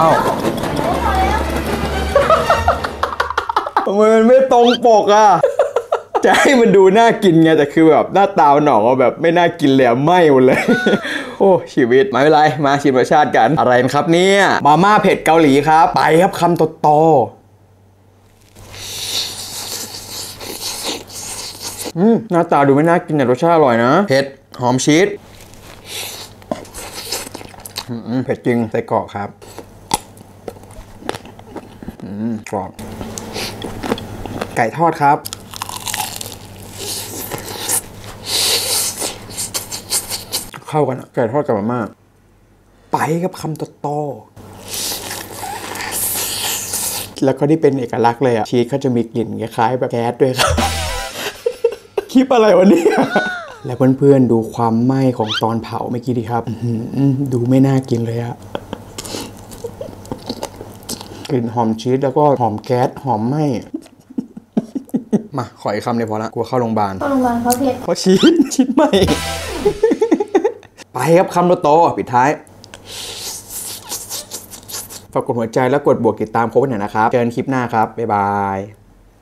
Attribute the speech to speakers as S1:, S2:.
S1: าวทำไมมันไม่ตรงปกอะ จะให้มันดูน่ากินไงแต่คือแบบหน้าตามันออแบบไม่น่ากินเลยไหม้หมดเลย โอ้ชีวิตไม่เป็นไรมาชิมรสชาติกันอะไรนะครับเนี่ยมาม่าเผ็ดเกาหลีครับ ไปครับคำโตๆอืมหน้าตาดูไม่น่ากินแต่รสชาติอร่อยนะเผ็ดหอมชีสเผ็ดจริงใส่กรอกครับ อืมกรอบ ไก่ทอดครับ เข้ากันอะไก่ทอดกับมาม่าไปกับคำโตๆแล้วก็ที่เป็นเอกลักษณ์เลยอะชีสเขาจะมีกลิ่นคล้ายๆแบบแก๊สด้วยครับ คลิปอะไรวะเนี่ยแล้วเพื่อนๆดูความไหม้ของตอนเผาเมื่อกี้ดีครับอื้อหือดูไม่น่ากินเลยอะก ลิ่นหอมชีสแล้วก็หอมแก๊สหอมไหม้มาขออีกคำเดียวพอละกลัวเข้าโรงพยาบาล
S2: เข้าโรงพยาบาลเขาเผ็ด
S1: เพราะชีสชีสใหม่ไปครับคำโตๆปิดท้ายฝากกดหัวใจและกดบวกติดตามโค้ชหน่อยนะครับ เจอกันคลิปหน้าครับ บ๊ายบาย